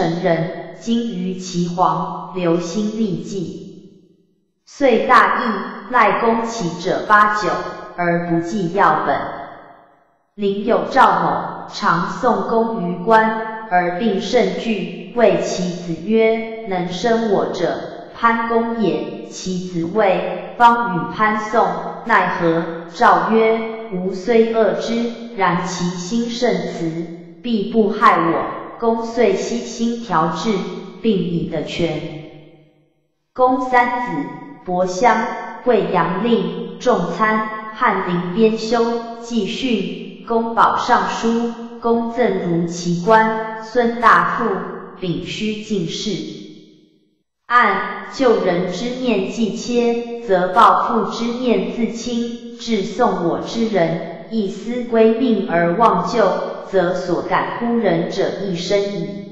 臣人，今于其黄，留心立计。遂大意，赖公起者八九，而不计要本。临有赵某，常送公于官，而病甚惧，谓其子曰：“能生我者，潘公也。”其子谓：“方与潘送，奈何？”赵曰：“吾虽恶之，然其心甚慈，必不害我。”公遂悉心调治，并以得全。公三子：伯襄、贵阳令、仲参、翰林编修、季训、公保尚书、公赠如其官。孙大夫丙戌进士。按救人之念既切，则报父之念自轻。至送我之人，一思归命而忘旧，则所感乎人者亦深矣。